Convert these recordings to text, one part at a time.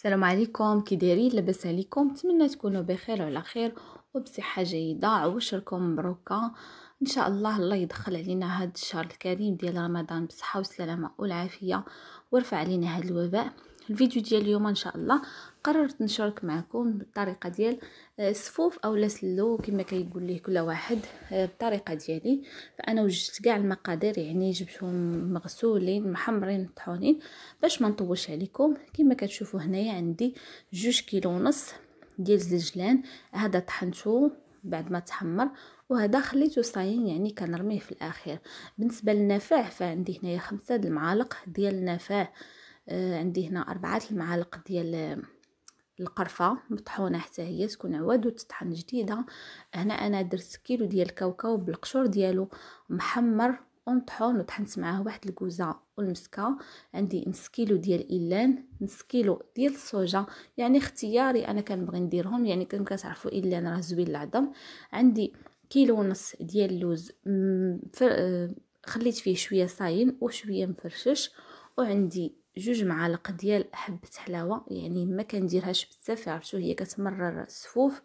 السلام عليكم. كي دايرين لاباس عليكم. نتمنى تكونوا بخير وعلى خير وبصحة جيدة. عواشركم مبروكة. إن شاء الله الله يدخل علينا هذا الشهر الكريم ديال رمضان بصحة والسلامه والعافية ويرفع علينا هذا الوباء. الفيديو ديال اليوم إن شاء الله. قررت نشارك معكم بالطريقة ديال السفوف أو لسلو كما كيقول ليه كل واحد آه، بالطريقة ديالي. فأنا وجدت كاع المقادير يعني جبتهم مغسولين محمرين مطحونين باش ما نطولش عليكم. كما كتشوفوا هنايا عندي جوج كيلو ونص ديال الزجلان هذا طحنته بعد ما تحمر وهذا خليته صاين يعني كنرميه في الاخير بالنسبة للنفاع فعندي هنايا خمسة المعالق ديال النفاع آه عندي هنا أربعة المعالق ديال القرفة مطحونة حتى هي تكون عواد وتطحن جديدة. هنا أنا درت كيلو ديال الكاوكاو بالقشور ديالو محمر ومطحون وطحنت معاه واحد الكوزة والمسكة. عندي نص كيلو ديال الإلان نص كيلو ديال الصوجا يعني اختياري أنا كنبغي نديرهم يعني كما كتعرفوا الإلان راه زوين العظم. عندي كيلو ونص ديال اللوز آه، خليت فيه شوية صاين وشوية مفرشش. وعندي جوج معالق ديال حبة حلاوة يعني ما كنديرهاش بزاف عرفتو؟ هي كتمرر السفوف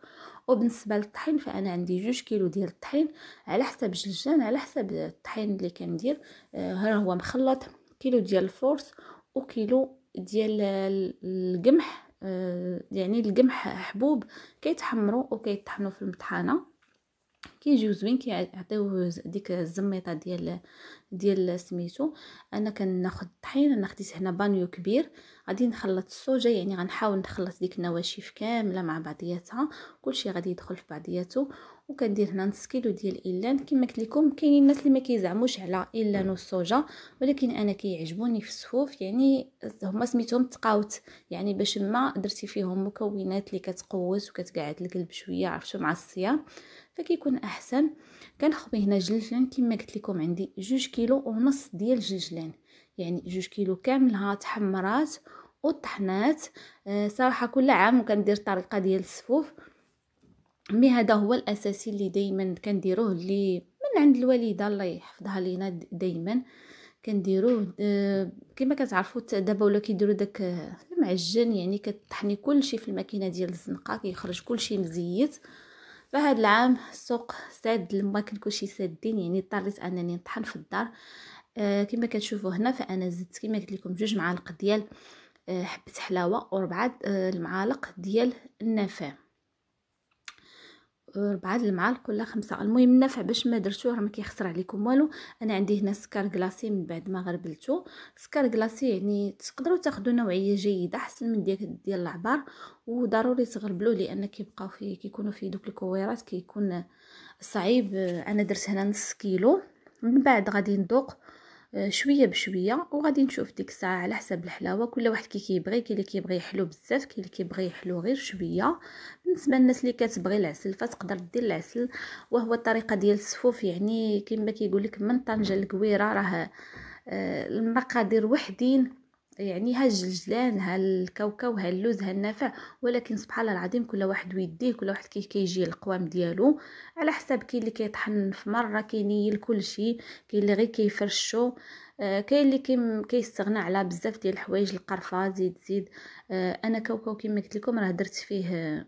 وبالنسبة للطحين فأنا عندي جوج كيلو ديال الطحين على حسب جلجان على حسب الطحين اللي كندير. آه ها هو مخلط كيلو ديال ال force وكيلو ديال القمح. آه يعني القمح حبوب كيتحمروا وكيطحنوا في المطحنة. كيجيو زوين كيعطيو ديك الزميطة ديال ديال سميتو. أنا كناخذ الطحين أنا خديت هنا بانيو كبير. غادي نخلط الصوجة يعني غنحاول نخلط ديك النواشف كاملة مع بعضياتها. كلشي غادي يدخل في بعضياتو وكندير هنا نص كيلو ديال الايلان كما قلت لكم كاينين الناس اللي ما كيزعموش على الايلان والصوجا ولكن أنا كيعجبوني في الصفوف. يعني هما سميتهم تقاوت. يعني باش ما درتي فيهم مكونات اللي كتقوس وكتقعد القلب شوية عرفتوا مع الصيام. فكيكون أحسن. كنخوي هنا جلجلان كما قلت لكم عندي جوج كيلو ونص ديال الجلجلان يعني جوج كيلو كاملها تحمرات وطحنات. أه صراحة كل عام كندير الطريقة ديال السفوف مي هذا هو الأساسي اللي دائما كنديروه اللي من عند الوالدة الله يحفظها لينا دائما كنديروه. أه كما كتعرفوا دابا ولا كيديروا داك المعجن يعني كطحني كلشي في الماكينة ديال الزنقة كيخرج كلشي مزيت. فهاد العام السوق ساد الماكن كلشي سادين يعني اضطريت انني نطحن في الدار. آه كما كتشوفوا هنا فانا زدت كما قلت لكم جوج معالق ديال آه حبة حلاوة وربعة آه المعالق ديال النفام ربعة المعالق ولا خمسة. المهم النافع باش ما درتوه راه ما كيخسر عليكم والو. أنا عندي هنا سكر كلاصي من بعد ما غربلتو. سكر كلاصي يعني تقدروا تاخذوا نوعية جيدة أحسن من ديال ديال العبار. وضروري تغربلوه لأن كيبقاو فيه كيكونوا فيه دوك الكويرات كيكون صعيب. أنا درت هنا نص كيلو. من بعد غادي ندوق. آه، شوية بشوية وغادي نشوف ديك الساعة على حسب الحلاوة. كل واحد كي كيبغي كاين اللي كيبغي يحلو بزاف كاين اللي كيبغي يحلو غير شوية. بالنسبة للناس اللي كتبغي العسل فتقدر دير العسل. وهو الطريقة ديال السفوف يعني كما كيقول لك من طنجة لكويرة راه آه، المقادير وحدين. يعني ها الجلجلان ها الكاوكاو ها اللوز ها النافع ولكن سبحان الله العظيم كل واحد ويديه كل واحد كي كيجي القوام ديالو. على حساب كاين اللي كيطحن في مرة كينيل كلشي كاين اللي غير كيفرشو. آه كاين اللي كي كيستغنى على بزاف ديال الحوايج القرفة زيد زيد. آه أنا كاوكاو كما قلت لكم راه درت فيه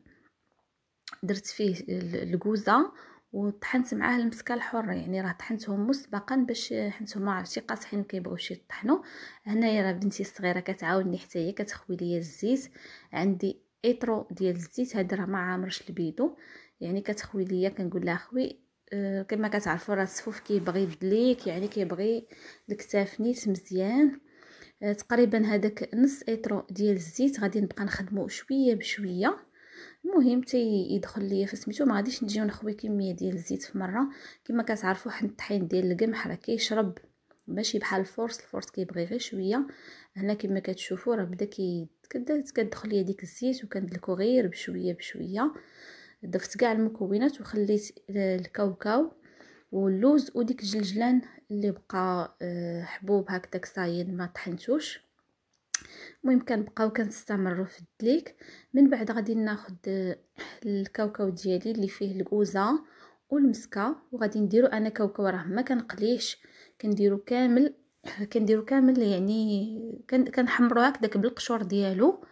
درت فيه الكوزة. وطحنت معاه المسكة الحرة يعني راه طحنتهم مسبقا باش حيت هما عرفتي قاصحين كيبغيوش يطحنوا هنايا راه بنتي الصغيرة كتعاونني حتى هي كتخوي ليا الزيت. عندي ايترو ديال الزيت هذا راه ما عامرش البيدو يعني كتخوي ليا كنقول لها خوي أه كما كتعرفوا راه السفوف كيبغي يدليك يعني كيبغي ديك التافنيت مزيان. أه تقريبا هذاك نص ايترو ديال الزيت غادي نبقى نخدمو شوية بشوية. المهم تي يدخل ليا فسميتو ما غاديش نجيو نخوي كمية ديال الزيت في مرة. كما كتعرفوا حنا الطحين ديال القمح راه كيشرب ماشي بحال ال force ال force كيبغي غير شوية. هنا كما كتشوفوا راه بدا كتدخل ليا ديك الزيت وكندلكو غير بشوية بشوية. ضفت كاع المكونات وخليت الكاوكاو واللوز وديك الجلجلان اللي بقى آه، حبوب هكذاك صايد ما طحنتوش. المهم كنبقاو كنستمروا في الدليك. من بعد غادي ناخذ الكاوكاو ديالي اللي فيه الكوزه والمسكة وغادي نديرو أنا كاوكاو راه ما كنقليش. كنديرو كامل كنديرو كامل يعني كنحمرو هكذاك بالقشور ديالو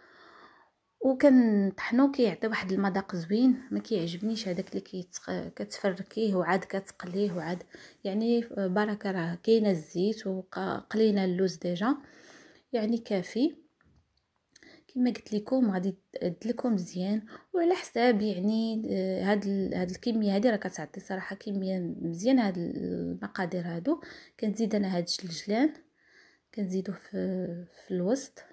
وكنطحنو كيعطي واحد المذاق زوين. ما كيعجبنيش هذاك اللي كيتق... كتفركيه وعاد كتقليه وعاد. يعني بركة راه كاينة الزيت وقلينا اللوز déjà. يعني كافي. كما قلت لكم غادي لكم مزيان وعلى حساب يعني هاد هاد الكميه هادي راه كتعطي صراحة كميه مزيان هاد المقادير هادو. كنزيد أنا هاد الجلجلان كنزيدو في في الوسط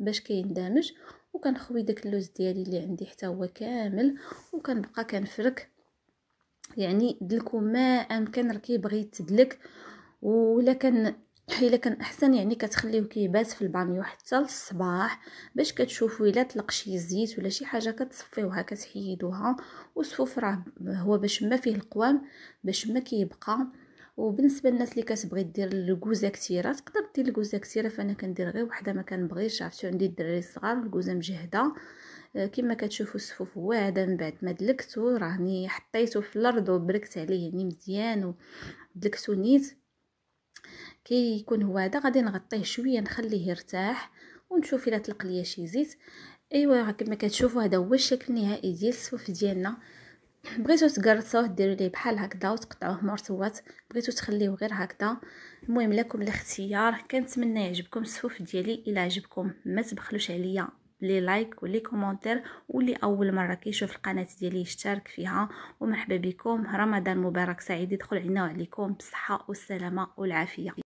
باش كيندمج وكنخوي داك اللوز ديالي اللي عندي حتى هو كامل وكنبقى كنفرك. يعني دلكو ما أمكن راه كيبغي يتدلك ولا كان إلا كان أحسن يعني كتخليوه كيبات في البانيو حتى للصباح باش كتشوفوا إلا طلق شي زيت ولا شي حاجة كتصفيوها كتحيدوها والسفوف راه هو باش ما فيه القوام باش ما كيبقى. وبالنسبة للناس اللي كتبغي دير الكوزة كثيره تقدر دير الكوزة كثيره فأنا كندير غير وحدة ما كنبغيش. عرفتو عندي الدراري الصغار الكوزه مجهدة. آه، كما كتشوفوا السفوف واعدة من بعد. ما دلكتو راني حطيته في الأرض وبركت عليه يعني مزيان ودلكتو نيت. كيكون هو هذا غادي نغطيه شوية نخليه يرتاح ونشوف إلا طلق ليا شي زيت. أيوا كما كتشوفوا هذا هو الشكل النهائي ديال السفوف ديالنا. بغيتو تقرصوه ديروا ليه بحال هكذا وتقطعوه مربعات بغيتو تخليوه غير هكذا. المهم لكم الاختيار. كنتمنى يعجبكم السفوف ديالي. إلا عجبكم ما تبخلوش عليا. les likes و les commentaires واللي أول مرة كيشوف القناة ديالي يشترك فيها. ومرحبا بكم. رمضان مبارك سعيد يدخل علينا وعليكم بالصحة والسلامة والعافية.